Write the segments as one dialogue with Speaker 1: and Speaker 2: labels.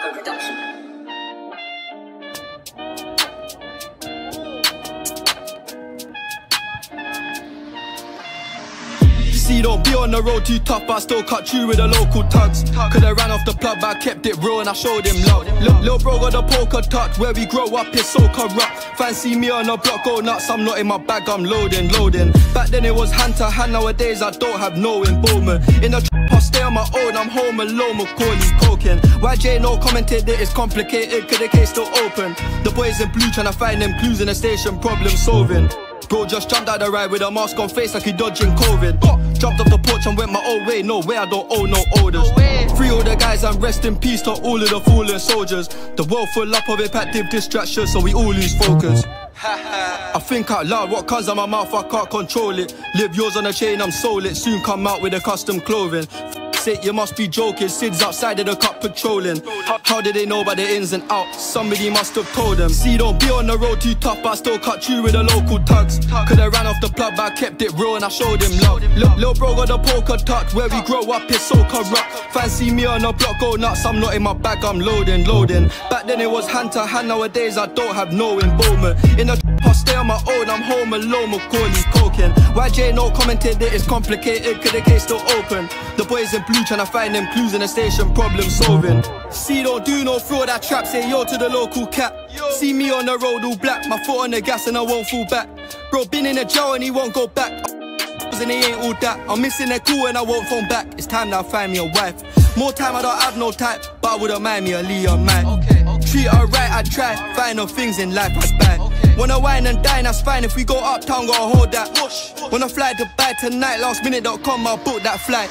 Speaker 1: Chicago production.
Speaker 2: See, don't be on the road too tough, but I still cut you with the local tugs. Coulda ran off the plug, but I kept it real and I showed him love. Lil, Lil bro got the poker touch, where we grow up is so corrupt. Fancy me on the block, go nuts, I'm not in my bag, I'm loading, loading. Back then it was hand to hand, nowadays I don't have no involvement. In the trap, I stay on my own, I'm home alone, Macaulay Culkin. YJ no commented that it's complicated, cause the case still open. The boys in blue trying to find them clues in the station, problem solving. Bro just jumped out the ride with a mask on face like he dodging COVID. Oh, jumped off the porch and went my own way. No way, I don't owe no orders. Free all the guys and rest in peace to all of the fallen soldiers. The world full up of impactive distractions, so we all lose focus. I think out loud, what comes out my mouth, I can't control it. Live yours on a chain, I'm sold it. Soon come out with a custom clothing. It, you must be joking. Sid's outside of the cup patrolling. How, did they know about the ins and outs? Somebody must have told them. See, don't be on the road too tough, but I still cut you with the local tugs. Coulda ran off the plug, but I kept it real and I showed him love. Lil, Lil bro got the poker touch, where we grow up is so corrupt. Fancy me on the block, go nuts. I'm not in my bag, I'm loading, loading. Back then it was hand to hand, nowadays I don't have no involvement. In the I stay on my own, I'm home alone, Macaulay Culkin. YJ no commented that it's complicated, cause the case still open. The boys in blue trying to find them clues in the station, problem solving. See, don't do no fraud, that trap, say yo to the local cat. See me on the road all black, my foot on the gas and I won't fall back. Bro, been in the jail and he won't go back. And he ain't all that. I'm missing their cool and I won't phone back. It's time that I find me a wife. More time, I don't have no type, but I wouldn't mind me a Leon man. Okay, okay. Treat her right, I try. Find no things in life I buy. Wanna wine and dine, that's fine. If we go uptown, gotta hold that. Wanna fly Dubai tonight, last lastminute.com, I'll book that flight.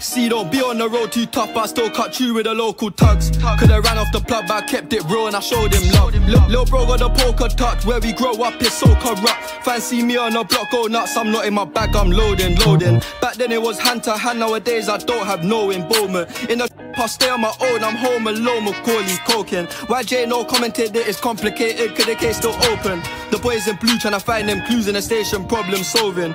Speaker 2: See, don't be on the road too tough, but I still cut you with the local tugs. Coulda ran off the plug, but I kept it real and I showed him love. Lil, Lil bro got the poker touch, where we grow up is so corrupt. Fancy me on a block, go nuts, I'm not in my bag, I'm loading, loading. Back then it was hand to hand, nowadays I don't have no involvement. In the I stay on my own, I'm home alone, Macaulay Culkin. YJ no commented that it's complicated, cause the case still open. The boys in blue trying to find them clues in the station, problem solving.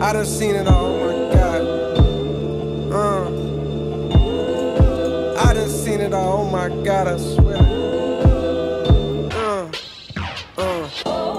Speaker 3: I done seen it all, my God. Uh. I done seen it all, oh my God, I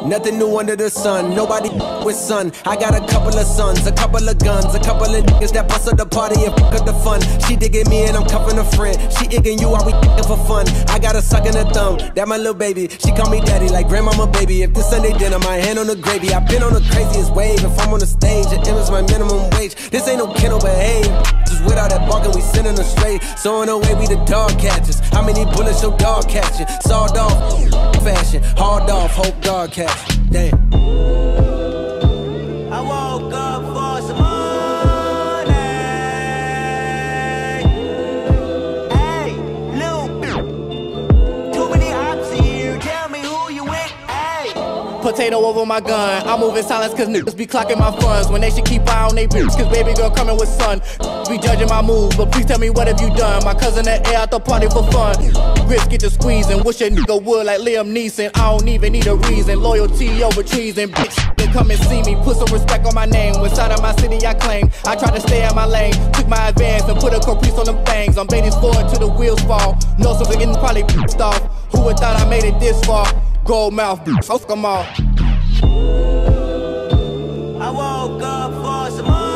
Speaker 3: Nothing new under the sun, nobody with sun. I got a couple of sons, a couple of guns, a couple of niggas that bust up the party and fuck up the fun. She digging me and I'm cuffing a friend. She igging you, are we f***ing for fun? I got a suck in the thumb, that my little baby. She call me daddy like grandmama baby. If this Sunday dinner, my hand on the gravy. I've been on the craziest wave. If I'm on the stage, it is my minimum wage. This ain't no kennel behave. Without that barking, we sending them straight. So in a way, we the dog catchers. How many bullets your dog catching? Sawed off, fashion, hard off, hope dog catch. Damn.
Speaker 4: Potato over my gun. I move in silence cause niggas be clocking my funds. When they should keep eye on they bitch. Cause baby girl coming with sun. Be judging my moves, but please tell me what have you done? My cousin at air out the party for fun. Grits get to squeezing. Wish a nigga would like Liam Neeson. I don't even need a reason. Loyalty over treason. Bitch, Then come and see me. Put some respect on my name. Inside of my city, I claim. I try to stay in my lane. Took my advance and put a caprice on them things. I'm baiting forward till the wheels fall. No, so getting probably pissed off. Who would thought I made it this far? Gold mouth, bitch. Them all.
Speaker 5: I woke up for some money.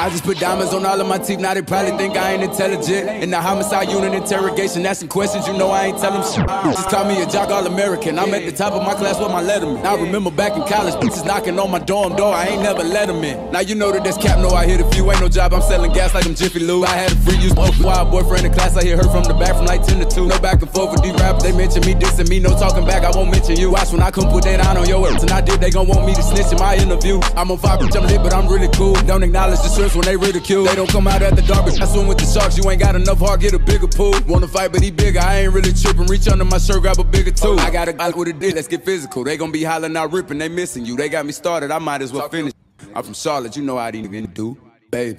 Speaker 4: I
Speaker 1: just put diamonds on all of my teeth, now they probably think I ain't intelligent. In the homicide unit interrogation, asking questions, you know I ain't tell them shit. Just call me a jock all American. I'm at the top of my class with my letterman. I remember back in college, bitches knocking on my dorm door, I ain't never let them in. Now you know that this cap, no, I hit a few, ain't no job, I'm selling gas like I'm Jiffy Lube. I had a free use, wild boyfriend in class, I hear her from the back from like 10 to 2. No back and forth with these rappers, they mention me, dissing me, no talking back, I won't mention you. Watch when I come put that on on your ass, and I did, they gon' want me to snitch in my interview. I'm on fire, bitch, I'm lit, but I'm really cool. Don't acknowledge the when they ridicule. They don't come out at the dark, but I swim with the sharks, you ain't got enough heart, get a bigger pool. Wanna fight, but he bigger, I ain't really tripping. Reach under my shirt, grab a bigger tool. I got a guy with a dick, let's get physical. They gon' be hollering out, ripping, they missing you. They got me started, I might as well finish. I'm from Charlotte, you know how these niggas do, baby.